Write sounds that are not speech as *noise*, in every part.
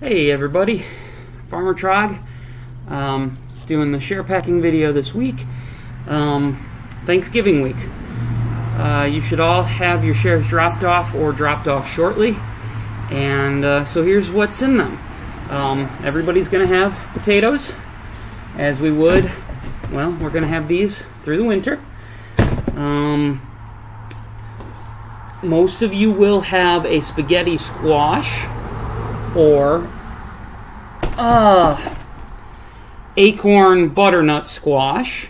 Hey everybody, Farmer Trogg, um, doing the share packing video this week. Um, Thanksgiving week. Uh, you should all have your shares dropped off or dropped off shortly. And uh, so here's what's in them. Um, everybody's going to have potatoes, as we would. Well, we're going to have these through the winter. Um, most of you will have a spaghetti squash or uh, acorn butternut squash.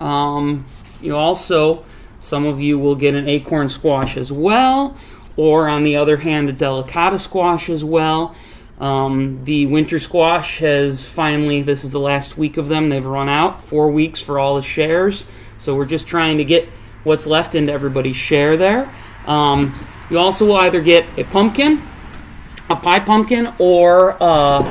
Um, you also, some of you will get an acorn squash as well, or on the other hand, a delicata squash as well. Um, the winter squash has finally, this is the last week of them, they've run out. Four weeks for all the shares. So we're just trying to get what's left into everybody's share there. Um, you also will either get a pumpkin a pie pumpkin or a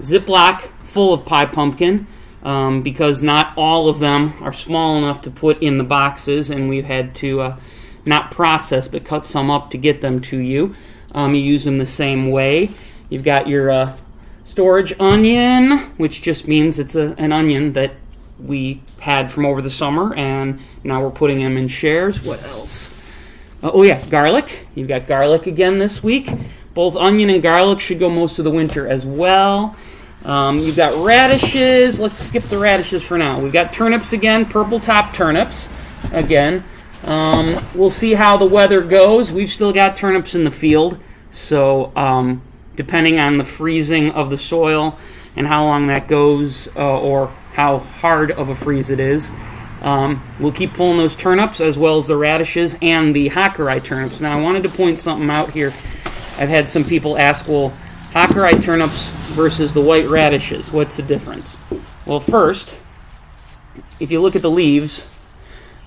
Ziploc full of pie pumpkin um, because not all of them are small enough to put in the boxes, and we've had to uh, not process but cut some up to get them to you. Um, you use them the same way. You've got your uh, storage onion, which just means it's a, an onion that we had from over the summer, and now we're putting them in shares. What else? Uh, oh, yeah, garlic. You've got garlic again this week. Both onion and garlic should go most of the winter as well. Um, you've got radishes. Let's skip the radishes for now. We've got turnips again, purple top turnips again. Um, we'll see how the weather goes. We've still got turnips in the field, so um, depending on the freezing of the soil and how long that goes, uh, or how hard of a freeze it is, um, we'll keep pulling those turnips as well as the radishes and the Hakurei turnips. Now, I wanted to point something out here I've had some people ask, well, Hakurei turnips versus the white radishes, what's the difference? Well, first, if you look at the leaves,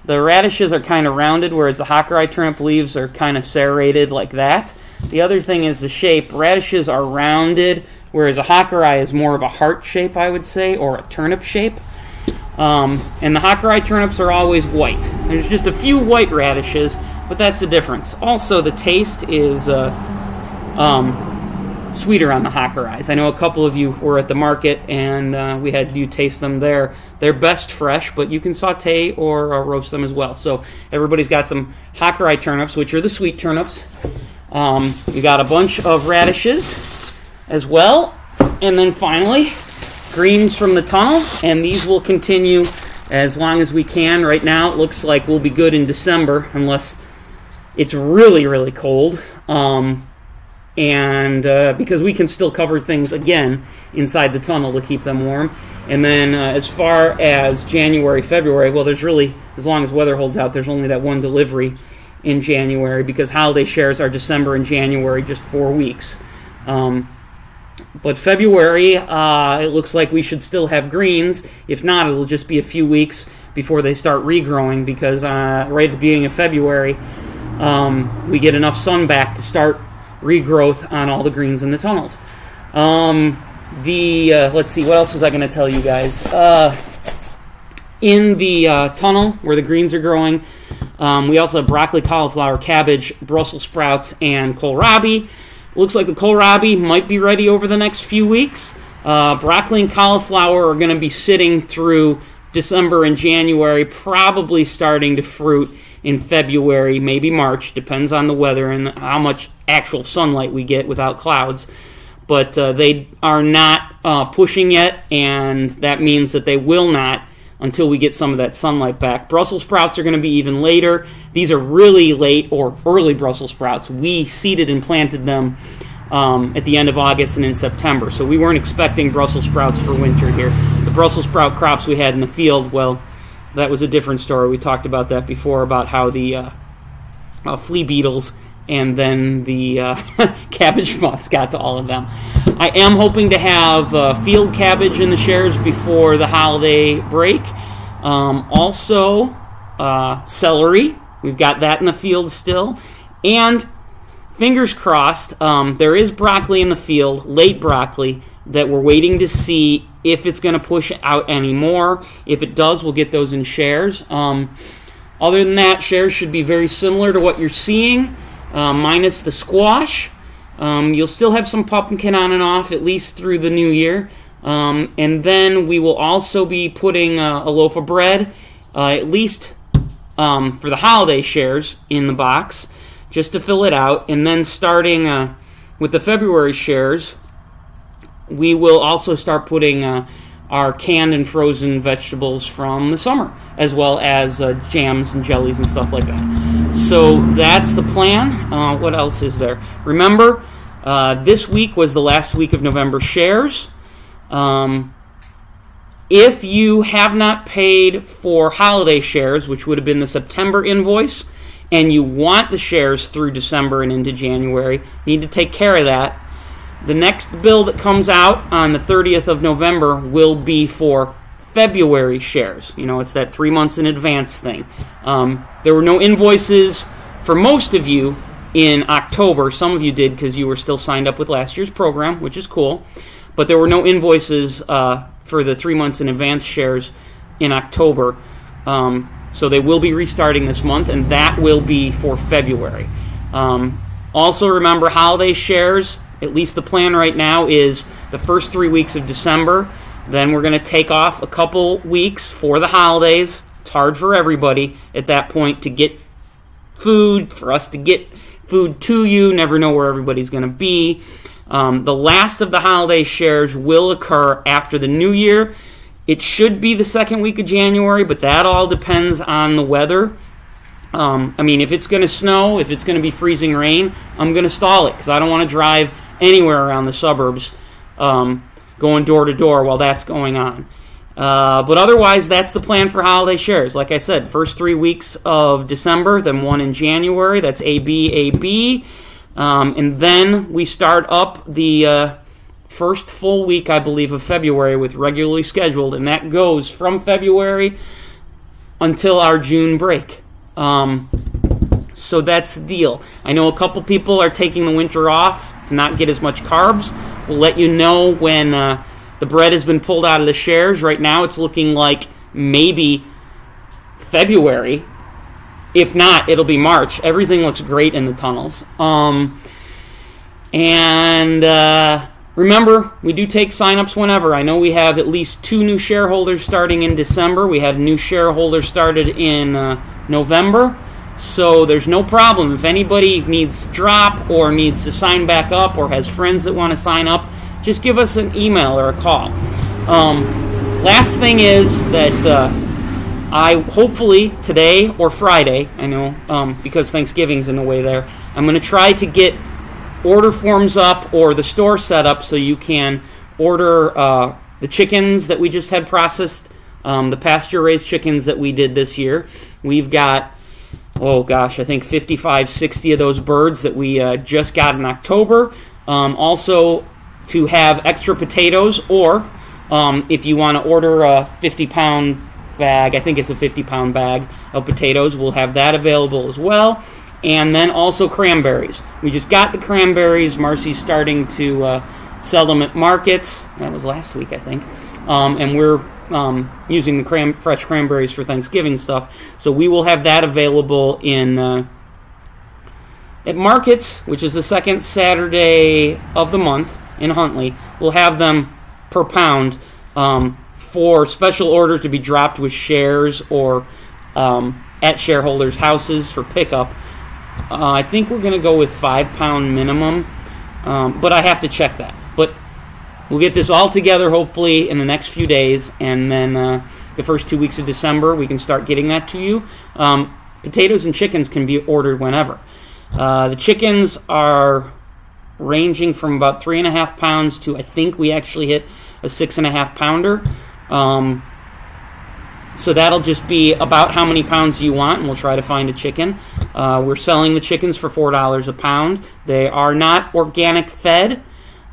the radishes are kind of rounded, whereas the Hakurei turnip leaves are kind of serrated like that. The other thing is the shape. Radishes are rounded, whereas a Hakurei is more of a heart shape, I would say, or a turnip shape. Um, and the Hakurei turnips are always white. There's just a few white radishes, but that's the difference. Also, the taste is uh, um, sweeter on the Hakureis. I know a couple of you were at the market and uh, we had you taste them there. They're best fresh, but you can saute or uh, roast them as well. So everybody's got some Hakurei turnips, which are the sweet turnips. Um, we got a bunch of radishes as well. And then finally, greens from the tunnel, and these will continue as long as we can. Right now, it looks like we'll be good in December unless it's really, really cold. Um, and uh, because we can still cover things again inside the tunnel to keep them warm. And then uh, as far as January, February, well, there's really, as long as weather holds out, there's only that one delivery in January because holiday shares are December and January, just four weeks. Um, but February, uh, it looks like we should still have greens. If not, it'll just be a few weeks before they start regrowing because uh, right at the beginning of February, um, we get enough sun back to start regrowth on all the greens in the tunnels. Um, the uh, let's see, what else was I going to tell you guys? Uh, in the uh, tunnel where the greens are growing, um, we also have broccoli, cauliflower, cabbage, Brussels sprouts, and kohlrabi. Looks like the kohlrabi might be ready over the next few weeks. Uh, broccoli and cauliflower are going to be sitting through December and January, probably starting to fruit in February, maybe March, depends on the weather and how much actual sunlight we get without clouds. But uh, they are not uh, pushing yet, and that means that they will not until we get some of that sunlight back. Brussels sprouts are going to be even later. These are really late or early Brussels sprouts. We seeded and planted them um, at the end of August and in September, so we weren't expecting Brussels sprouts for winter here. The Brussels sprout crops we had in the field, well, that was a different story. We talked about that before about how the uh, uh, flea beetles and then the uh, *laughs* cabbage moths got to all of them. I am hoping to have uh, field cabbage in the shares before the holiday break. Um, also, uh, celery. We've got that in the field still. And fingers crossed, um, there is broccoli in the field, late broccoli, that we're waiting to see if it's going to push out anymore. If it does, we'll get those in shares. Um, other than that, shares should be very similar to what you're seeing, uh, minus the squash. Um, you'll still have some pumpkin on and off at least through the new year. Um, and then we will also be putting uh, a loaf of bread, uh, at least um, for the holiday shares, in the box just to fill it out. And then starting uh, with the February shares, we will also start putting uh, our canned and frozen vegetables from the summer, as well as uh, jams and jellies and stuff like that. So that's the plan. Uh, what else is there? Remember, uh, this week was the last week of November shares. Um, if you have not paid for holiday shares, which would have been the September invoice, and you want the shares through December and into January, need to take care of that. The next bill that comes out on the 30th of November will be for February shares. You know, it's that three months in advance thing. Um, there were no invoices for most of you in October. Some of you did because you were still signed up with last year's program, which is cool. But there were no invoices uh, for the three months in advance shares in October. Um, so they will be restarting this month, and that will be for February. Um, also, remember holiday shares. At least the plan right now is the first three weeks of December. Then we're going to take off a couple weeks for the holidays. It's hard for everybody at that point to get food, for us to get food to you. Never know where everybody's going to be. Um, the last of the holiday shares will occur after the new year. It should be the second week of January, but that all depends on the weather. Um, I mean, if it's going to snow, if it's going to be freezing rain, I'm going to stall it because I don't want to drive anywhere around the suburbs um, going door to door while that's going on. Uh, but otherwise, that's the plan for holiday shares. Like I said, first three weeks of December, then one in January. That's AB, AB. Um, and then we start up the. Uh, first full week, I believe, of February with regularly scheduled, and that goes from February until our June break. Um, so that's the deal. I know a couple people are taking the winter off to not get as much carbs. We'll let you know when uh, the bread has been pulled out of the shares. Right now, it's looking like maybe February. If not, it'll be March. Everything looks great in the tunnels. Um, and. Uh, Remember, we do take signups whenever. I know we have at least two new shareholders starting in December. We have new shareholders started in uh, November. So there's no problem. If anybody needs drop or needs to sign back up or has friends that want to sign up, just give us an email or a call. Um, last thing is that uh, I hopefully today or Friday, I know um, because Thanksgiving's in the way there, I'm going to try to get order forms up or the store set up so you can order uh, the chickens that we just had processed, um, the pasture raised chickens that we did this year. We've got, oh gosh, I think 55, 60 of those birds that we uh, just got in October. Um, also, to have extra potatoes, or um, if you want to order a 50 pound bag, I think it's a 50 pound bag of potatoes, we'll have that available as well and then also cranberries. We just got the cranberries. Marcy's starting to uh, sell them at markets. That was last week, I think. Um, and we're um, using the cran- fresh cranberries for Thanksgiving stuff. So we will have that available in uh, at markets, which is the second Saturday of the month in Huntley. We'll have them per pound um, for special order to be dropped with shares or um, at shareholders' houses for pickup. Uh, I think we're going to go with five pound minimum, um, but I have to check that. We'll get this all together hopefully in the next few days, and then uh, the first two weeks of December we can start getting that to you. Um, potatoes and chickens can be ordered whenever. Uh, the chickens are ranging from about three and a half pounds to I think we actually hit a six and a half pounder. Um, so that'll just be about how many pounds you want, and we'll try to find a chicken. Uh, we're selling the chickens for four dollars a pound. They are not organic fed.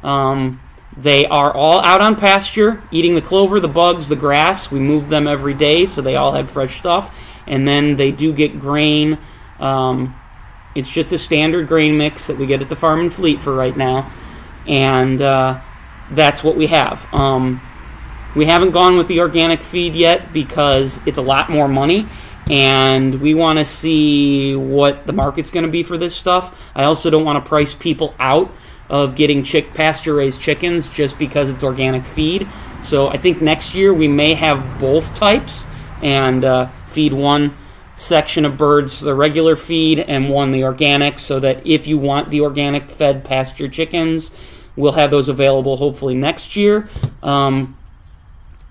Um, they are all out on pasture, eating the clover, the bugs, the grass. We move them every day, so they all have fresh stuff. And then they do get grain. Um, it's just a standard grain mix that we get at the farm and fleet for right now, and uh, that's what we have. Um, we haven't gone with the organic feed yet because it's a lot more money and we want to see what the market's going to be for this stuff. I also don't want to price people out of getting chick pasture raised chickens just because it's organic feed. So I think next year we may have both types and uh, feed one section of birds the regular feed and one the organic so that if you want the organic fed pasture chickens we'll have those available hopefully next year. Um,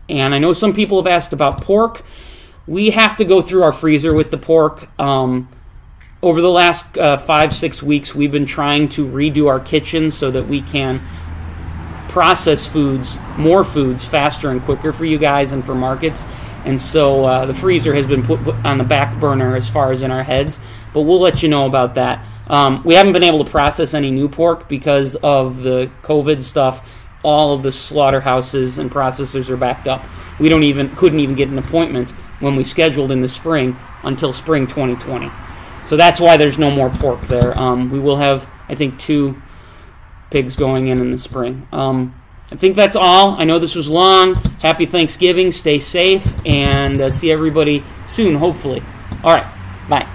and i know some people have asked about pork. We have to go through our freezer with the pork. Um, over the last uh, five six weeks we've been trying to redo our kitchen so that we can process foods more foods faster and quicker for you guys and for markets and so uh, the freezer has been put on the back burner as far as in our heads. But we'll let you know about that. Um, we haven't been able to process any new pork because of the COVID stuff. All of the slaughterhouses and processors are backed up. We don't even couldn't even get an appointment when we scheduled in the spring until spring 2020. So that's why there's no more pork there. Um, we will have, I think, two pigs going in in the spring. Um, I think that's all. I know this was long. Happy Thanksgiving. Stay safe and uh, see everybody soon, hopefully. All right. Bye.